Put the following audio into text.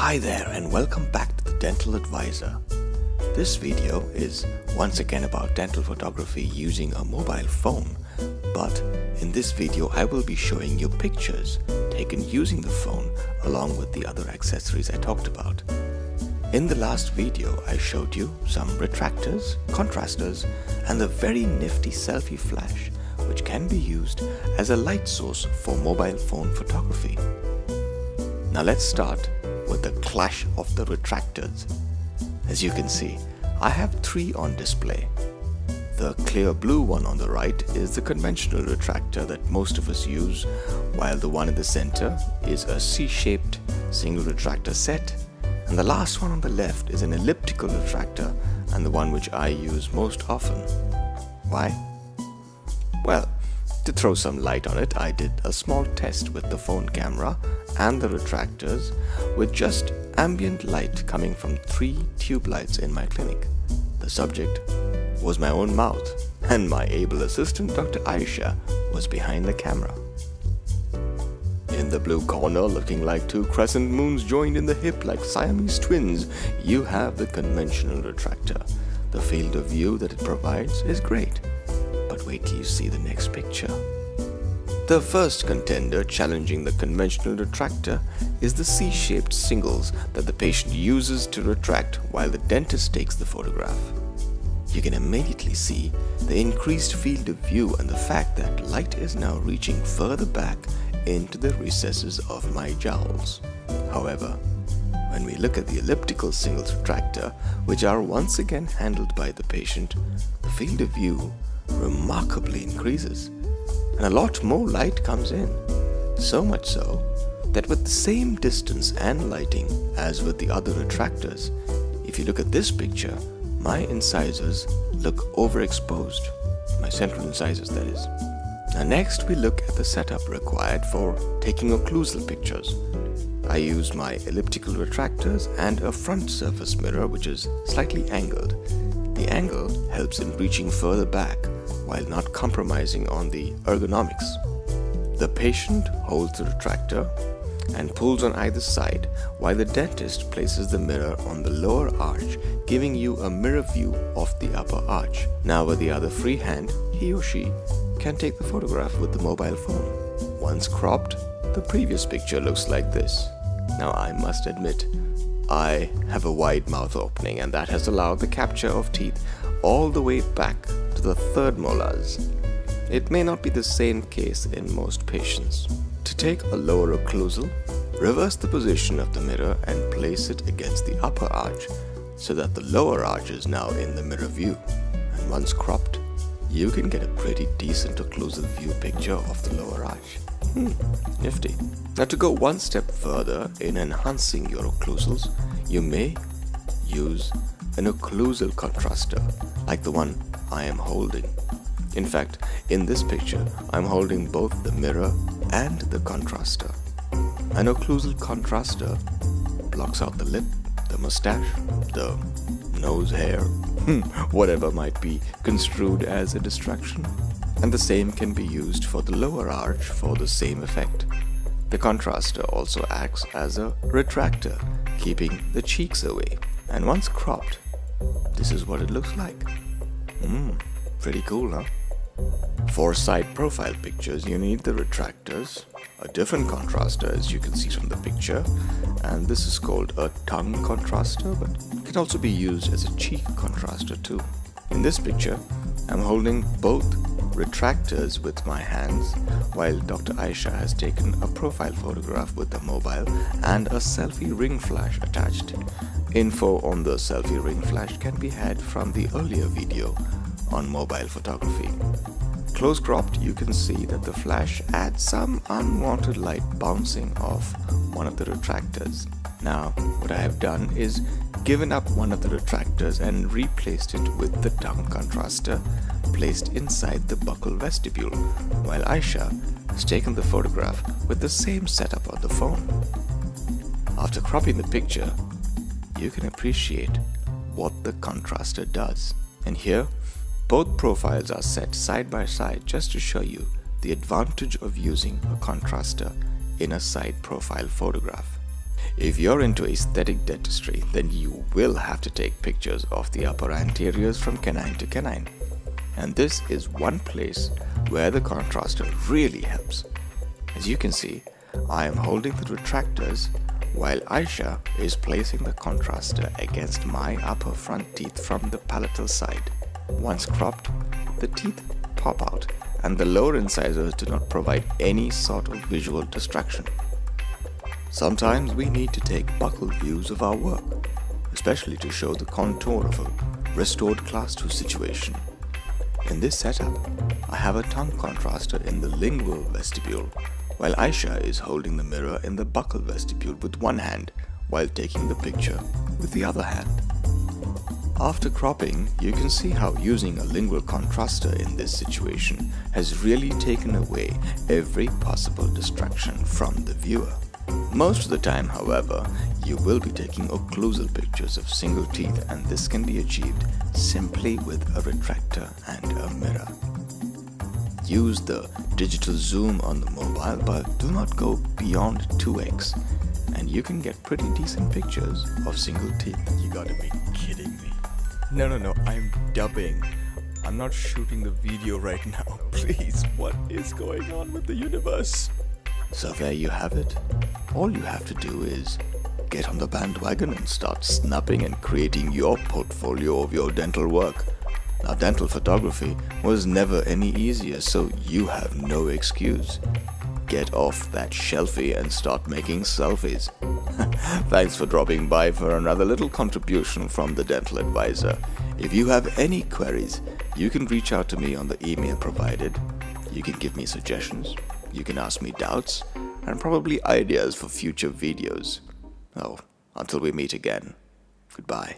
Hi there and welcome back to the Dental Advisor. This video is once again about dental photography using a mobile phone, but in this video I will be showing you pictures taken using the phone along with the other accessories I talked about. In the last video I showed you some retractors, contrasters and the very nifty selfie flash which can be used as a light source for mobile phone photography. Now let's start with the clash of the retractors. As you can see, I have three on display. The clear blue one on the right is the conventional retractor that most of us use, while the one in the center is a C-shaped single retractor set, and the last one on the left is an elliptical retractor and the one which I use most often. Why? Well, to throw some light on it, I did a small test with the phone camera and the retractors with just ambient light coming from three tube lights in my clinic. The subject was my own mouth, and my able assistant, Dr. Ayisha, was behind the camera. In the blue corner, looking like two crescent moons joined in the hip like Siamese twins, you have the conventional retractor. The field of view that it provides is great. Wait till you see the next picture. The first contender challenging the conventional retractor is the C-shaped singles that the patient uses to retract while the dentist takes the photograph. You can immediately see the increased field of view and the fact that light is now reaching further back into the recesses of my jowls. However, when we look at the elliptical singles retractor, which are once again handled by the patient, the field of view remarkably increases and a lot more light comes in. So much so that with the same distance and lighting as with the other retractors, if you look at this picture, my incisors look overexposed. My central incisors, that is. Now next we look at the setup required for taking occlusal pictures. I use my elliptical retractors and a front surface mirror which is slightly angled. The angle helps in reaching further back while not compromising on the ergonomics. The patient holds the retractor and pulls on either side while the dentist places the mirror on the lower arch giving you a mirror view of the upper arch. Now with the other free hand, he or she can take the photograph with the mobile phone. Once cropped, the previous picture looks like this. Now I must admit, I have a wide mouth opening and that has allowed the capture of teeth all the way back to the third molars. It may not be the same case in most patients. To take a lower occlusal, reverse the position of the mirror and place it against the upper arch so that the lower arch is now in the mirror view. And once cropped, you can get a pretty decent occlusal view picture of the lower arch. Hmm, nifty. Now to go one step further in enhancing your occlusals, you may use an occlusal contraster like the one I am holding. In fact, in this picture, I'm holding both the mirror and the contraster. An occlusal contraster blocks out the lip, the mustache, the nose hair, whatever might be construed as a distraction. And the same can be used for the lower arch for the same effect. The contraster also acts as a retractor, keeping the cheeks away. And once cropped, this is what it looks like. Mmm, pretty cool, huh? For side profile pictures, you need the retractors, a different contraster as you can see from the picture, and this is called a tongue contraster, but can also be used as a cheek contraster too. In this picture, I'm holding both retractors with my hands, while Dr. Ayisha has taken a profile photograph with the mobile and a selfie ring flash attached. Info on the selfie ring flash can be had from the earlier video on mobile photography. Close cropped, you can see that the flash adds some unwanted light bouncing off one of the retractors. Now, what I have done is given up one of the retractors and replaced it with the tongue contraster placed inside the buccal vestibule, while Ayisha has taken the photograph with the same setup on the phone. After cropping the picture, you can appreciate what the contraster does. And here, both profiles are set side by side just to show you the advantage of using a contraster in a side profile photograph. If you're into aesthetic dentistry, then you will have to take pictures of the upper anteriors from canine to canine. And this is one place where the contraster really helps. As you can see, I am holding the retractors while Ayisha is placing the contraster against my upper front teeth from the palatal side. Once cropped, the teeth pop out and the lower incisors do not provide any sort of visual distraction. Sometimes we need to take buccal views of our work, especially to show the contour of a restored class 2 situation. In this setup, I have a tongue contraster in the lingual vestibule, while Ayisha is holding the mirror in the buccal vestibule with one hand while taking the picture with the other hand. After cropping, you can see how using a lingual contraster in this situation has really taken away every possible distraction from the viewer. Most of the time, however, you will be taking occlusal pictures of single teeth and this can be achieved simply with a retractor and a mirror. Use the digital zoom on the mobile but do not go beyond 2x and you can get pretty decent pictures of single teeth. You gotta be kidding me. No, no, no, I'm dubbing. I'm not shooting the video right now. Please, what is going on with the universe? So there you have it. All you have to do is get on the bandwagon and start snapping and creating your portfolio of your dental work. Now, dental photography was never any easier, so you have no excuse. Get off that shelfie and start making selfies. Thanks for dropping by for another little contribution from the Dental Advisor. If you have any queries, you can reach out to me on the email provided. You can give me suggestions, you can ask me doubts, and probably ideas for future videos. Oh, until we meet again, goodbye.